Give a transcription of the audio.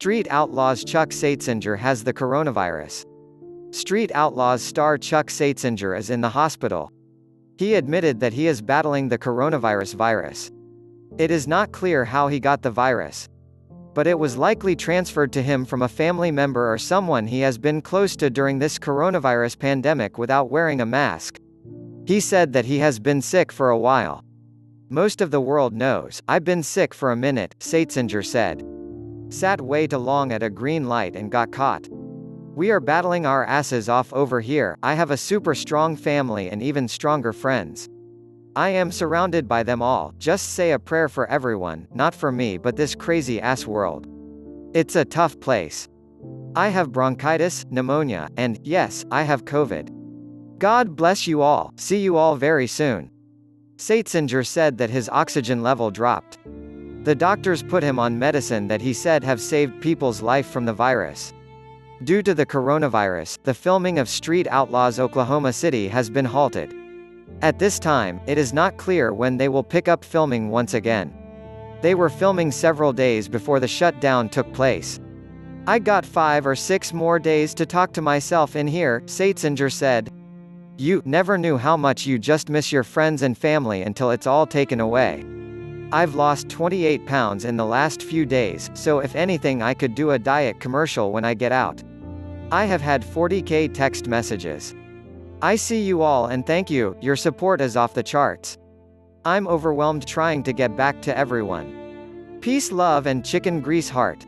Street Outlaws Chuck Seitsinger has the coronavirus. Street Outlaws star Chuck Seitsinger is in the hospital. He admitted that he is battling the coronavirus virus. It is not clear how he got the virus. But it was likely transferred to him from a family member or someone he has been close to during this coronavirus pandemic without wearing a mask. He said that he has been sick for a while. Most of the world knows, I've been sick for a minute, Seitsinger said. Sat way too long at a green light and got caught. We are battling our asses off over here, I have a super strong family and even stronger friends. I am surrounded by them all, just say a prayer for everyone, not for me but this crazy ass world. It's a tough place. I have bronchitis, pneumonia, and, yes, I have COVID. God bless you all, see you all very soon. Seitsinger said that his oxygen level dropped. The doctors put him on medicine that he said have saved people's life from the virus. Due to the coronavirus, the filming of Street Outlaws Oklahoma City has been halted. At this time, it is not clear when they will pick up filming once again. They were filming several days before the shutdown took place. I got five or six more days to talk to myself in here, Seitsinger said. You never knew how much you just miss your friends and family until it's all taken away. I've lost 28 pounds in the last few days, so if anything I could do a diet commercial when I get out. I have had 40k text messages. I see you all and thank you, your support is off the charts. I'm overwhelmed trying to get back to everyone. Peace love and chicken grease heart.